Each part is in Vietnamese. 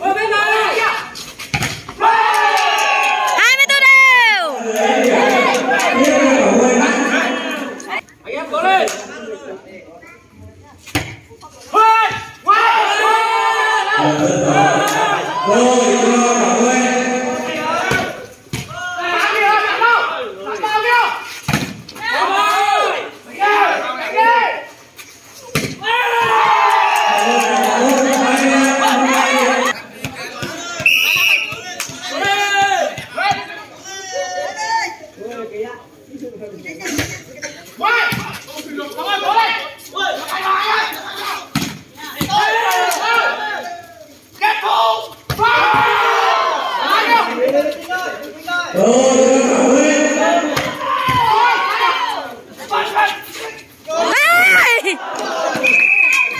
Ở bên này. 24 đều. Anh em cố lên. Rồi. Rồi.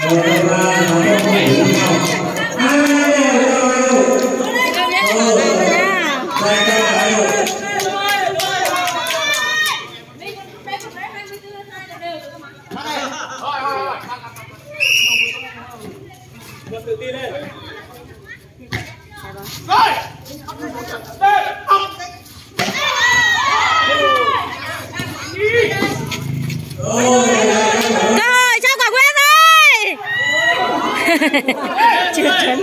All right. Một tự tin lên. Rồi. Đây. Trời ơi, sao cả quét ơi Chưa chấn